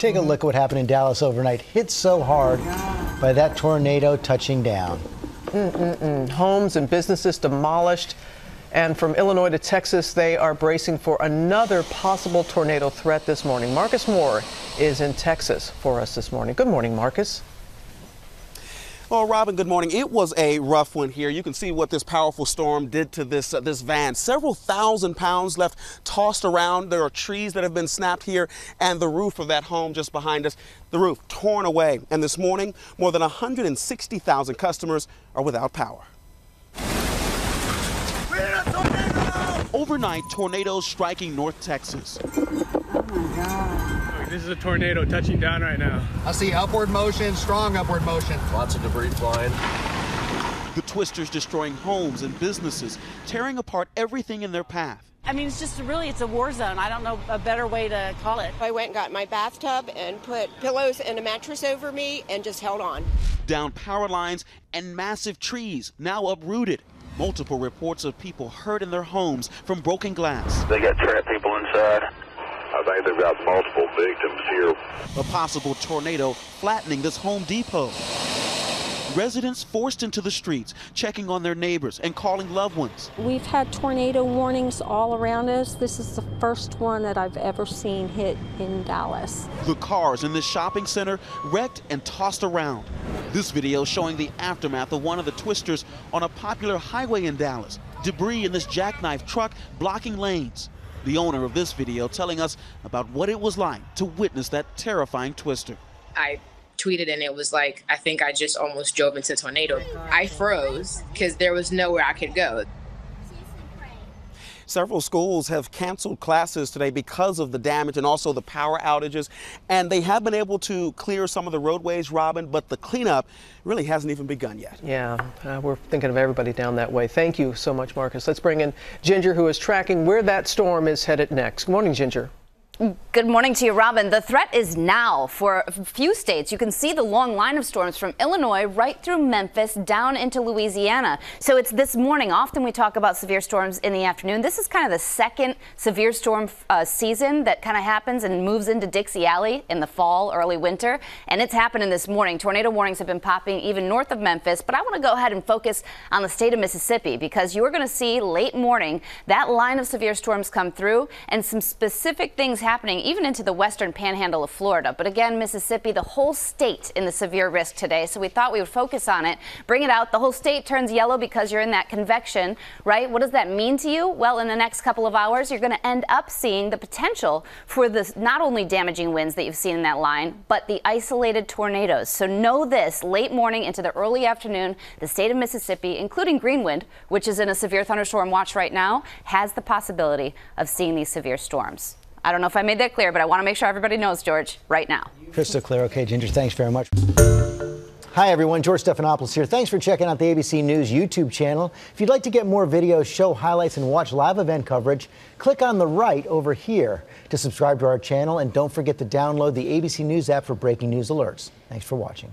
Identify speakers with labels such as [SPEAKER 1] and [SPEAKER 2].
[SPEAKER 1] Take a look at what happened in Dallas overnight. Hit so hard by that tornado touching down.
[SPEAKER 2] Mm-mm-mm. Homes and businesses demolished. And from Illinois to Texas, they are bracing for another possible tornado threat this morning. Marcus Moore is in Texas for us this morning. Good morning, Marcus.
[SPEAKER 3] Well, Robin, good morning. It was a rough one here. You can see what this powerful storm did to this uh, this van. Several thousand pounds left tossed around. There are trees that have been snapped here, and the roof of that home just behind us, the roof torn away. And this morning, more than 160,000 customers are without power. Overnight, tornadoes striking North Texas.
[SPEAKER 4] Oh my God. This is a tornado touching down right now.
[SPEAKER 5] I see upward motion, strong upward motion.
[SPEAKER 6] Lots of debris flying.
[SPEAKER 3] The twisters destroying homes and businesses, tearing apart everything in their path.
[SPEAKER 7] I mean, it's just really, it's a war zone. I don't know a better way to call it.
[SPEAKER 8] I went and got my bathtub and put pillows and a mattress over me and just held on.
[SPEAKER 3] Down power lines and massive trees now uprooted. Multiple reports of people hurt in their homes from broken glass.
[SPEAKER 9] They got trapped people inside. I think they've got multiple victims here.
[SPEAKER 3] A possible tornado flattening this Home Depot. Residents forced into the streets, checking on their neighbors and calling loved ones.
[SPEAKER 10] We've had tornado warnings all around us. This is the first one that I've ever seen hit in Dallas.
[SPEAKER 3] The cars in this shopping center wrecked and tossed around. This video showing the aftermath of one of the twisters on a popular highway in Dallas. Debris in this jackknife truck blocking lanes. The owner of this video telling us about what it was like to witness that terrifying twister.
[SPEAKER 11] I tweeted and it was like, I think I just almost drove into a tornado. I froze because there was nowhere I could go.
[SPEAKER 3] Several schools have canceled classes today because of the damage and also the power outages. And they have been able to clear some of the roadways, Robin, but the cleanup really hasn't even begun yet.
[SPEAKER 2] Yeah, uh, we're thinking of everybody down that way. Thank you so much, Marcus. Let's bring in Ginger, who is tracking where that storm is headed next. Good morning, Ginger.
[SPEAKER 12] Good morning to you, Robin. The threat is now for a few states. You can see the long line of storms from Illinois right through Memphis down into Louisiana. So it's this morning. Often we talk about severe storms in the afternoon. This is kind of the second severe storm uh, season that kind of happens and moves into Dixie Alley in the fall, early winter. And it's happening this morning. Tornado warnings have been popping even north of Memphis. But I want to go ahead and focus on the state of Mississippi because you're going to see late morning that line of severe storms come through and some specific things happening even into the western panhandle of Florida. But again, Mississippi, the whole state in the severe risk today. So we thought we would focus on it, bring it out. The whole state turns yellow because you're in that convection, right? What does that mean to you? Well, in the next couple of hours, you're going to end up seeing the potential for the not only damaging winds that you've seen in that line, but the isolated tornadoes. So know this late morning into the early afternoon, the state of Mississippi, including Greenwood, which is in a severe thunderstorm watch right now, has the possibility of seeing these severe storms. I don't know if I made that clear, but I want to make sure everybody knows, George, right now.
[SPEAKER 1] Crystal clear. Okay, Ginger, thanks very much. Hi, everyone. George Stephanopoulos here. Thanks for checking out the ABC News YouTube channel. If you'd like to get more videos, show highlights, and watch live event coverage, click on the right over here to subscribe to our channel. And don't forget to download the ABC News app for breaking news alerts. Thanks for watching.